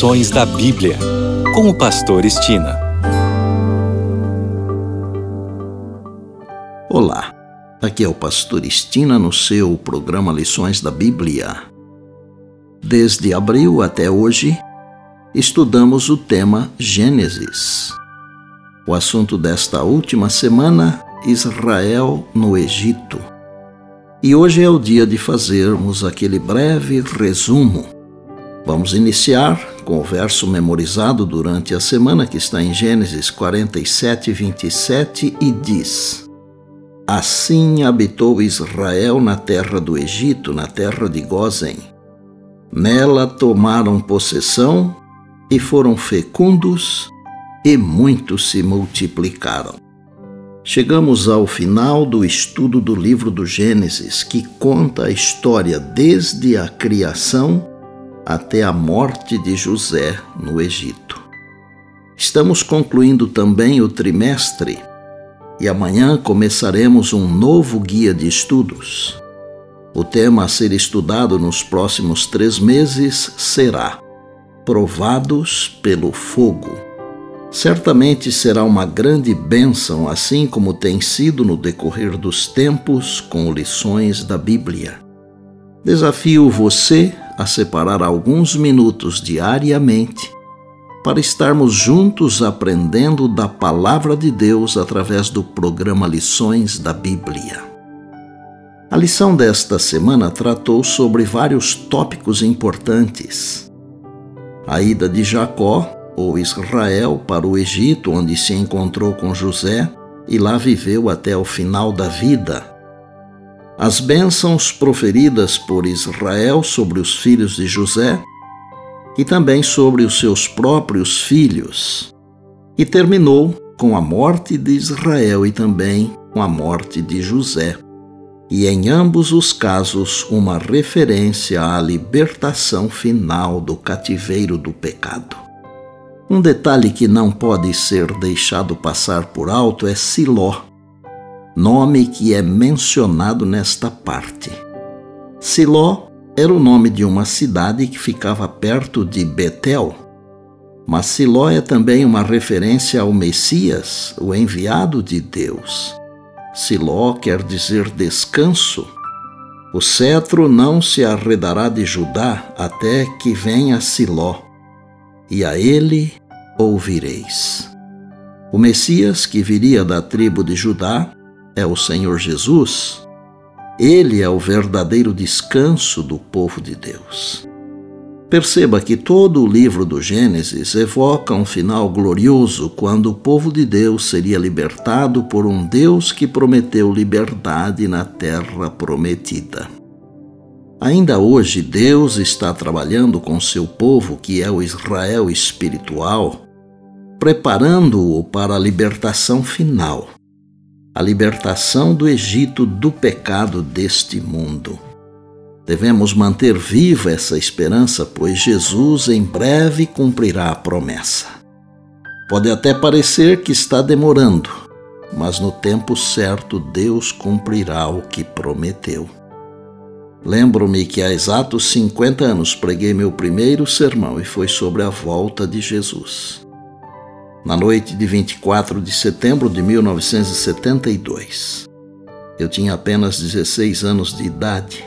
Lições da Bíblia, com o Pastor Estina. Olá, aqui é o Pastor Estina no seu programa Lições da Bíblia. Desde abril até hoje, estudamos o tema Gênesis. O assunto desta última semana, Israel no Egito. E hoje é o dia de fazermos aquele breve resumo Vamos iniciar com o verso memorizado durante a semana que está em Gênesis 47, 27 e diz: Assim habitou Israel na terra do Egito, na terra de Gozen. Nela tomaram possessão e foram fecundos, e muitos se multiplicaram. Chegamos ao final do estudo do livro do Gênesis, que conta a história desde a criação até a morte de José no Egito. Estamos concluindo também o trimestre e amanhã começaremos um novo guia de estudos. O tema a ser estudado nos próximos três meses será Provados pelo Fogo. Certamente será uma grande bênção, assim como tem sido no decorrer dos tempos com lições da Bíblia. Desafio você a separar alguns minutos diariamente para estarmos juntos aprendendo da Palavra de Deus através do programa Lições da Bíblia. A lição desta semana tratou sobre vários tópicos importantes. A ida de Jacó, ou Israel, para o Egito, onde se encontrou com José e lá viveu até o final da vida as bênçãos proferidas por Israel sobre os filhos de José e também sobre os seus próprios filhos, e terminou com a morte de Israel e também com a morte de José, e em ambos os casos uma referência à libertação final do cativeiro do pecado. Um detalhe que não pode ser deixado passar por alto é Siló, nome que é mencionado nesta parte. Siló era o nome de uma cidade que ficava perto de Betel. Mas Siló é também uma referência ao Messias, o enviado de Deus. Siló quer dizer descanso. O cetro não se arredará de Judá até que venha Siló, e a ele ouvireis. O Messias, que viria da tribo de Judá, é o Senhor Jesus, ele é o verdadeiro descanso do povo de Deus. Perceba que todo o livro do Gênesis evoca um final glorioso quando o povo de Deus seria libertado por um Deus que prometeu liberdade na terra prometida. Ainda hoje, Deus está trabalhando com seu povo, que é o Israel espiritual, preparando-o para a libertação final a libertação do Egito do pecado deste mundo. Devemos manter viva essa esperança, pois Jesus em breve cumprirá a promessa. Pode até parecer que está demorando, mas no tempo certo Deus cumprirá o que prometeu. Lembro-me que há exatos 50 anos preguei meu primeiro sermão e foi sobre a volta de Jesus na noite de 24 de setembro de 1972. Eu tinha apenas 16 anos de idade.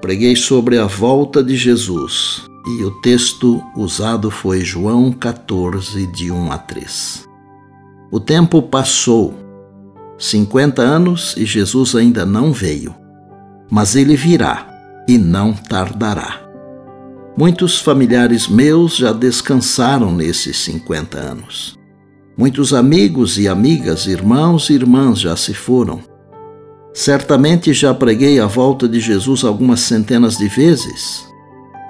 Preguei sobre a volta de Jesus e o texto usado foi João 14, de 1 a 3. O tempo passou, 50 anos e Jesus ainda não veio, mas ele virá e não tardará. Muitos familiares meus já descansaram nesses 50 anos. Muitos amigos e amigas, irmãos e irmãs já se foram. Certamente já preguei a volta de Jesus algumas centenas de vezes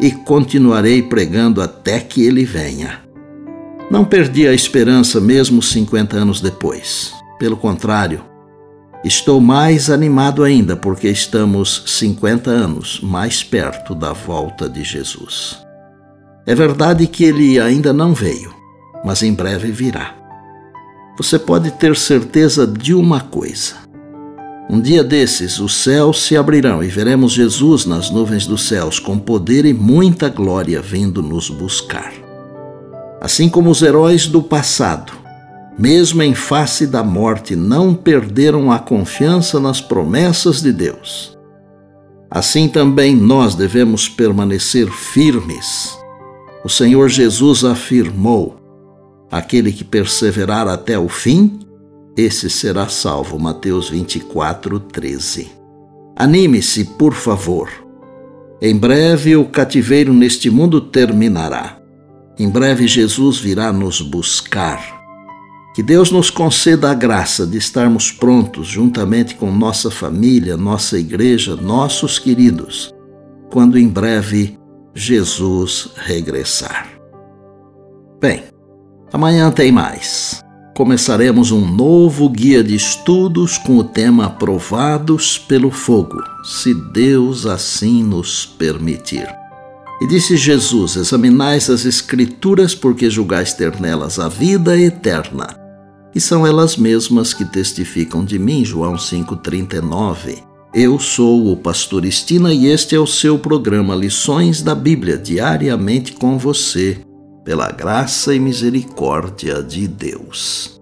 e continuarei pregando até que ele venha. Não perdi a esperança mesmo 50 anos depois. Pelo contrário, Estou mais animado ainda porque estamos 50 anos mais perto da volta de Jesus. É verdade que ele ainda não veio, mas em breve virá. Você pode ter certeza de uma coisa. Um dia desses os céus se abrirão e veremos Jesus nas nuvens dos céus com poder e muita glória vindo nos buscar. Assim como os heróis do passado, mesmo em face da morte, não perderam a confiança nas promessas de Deus. Assim também nós devemos permanecer firmes. O Senhor Jesus afirmou: aquele que perseverar até o fim, esse será salvo. Mateus 24, 13. Anime-se, por favor. Em breve o cativeiro neste mundo terminará. Em breve Jesus virá nos buscar. Que Deus nos conceda a graça de estarmos prontos, juntamente com nossa família, nossa igreja, nossos queridos, quando em breve Jesus regressar. Bem, amanhã tem mais. Começaremos um novo guia de estudos com o tema Provados pelo Fogo, se Deus assim nos permitir. E disse Jesus: Examinais as Escrituras, porque julgais ter nelas a vida eterna e são elas mesmas que testificam de mim, João 5,39. Eu sou o Pastor Estina e este é o seu programa Lições da Bíblia, diariamente com você, pela graça e misericórdia de Deus.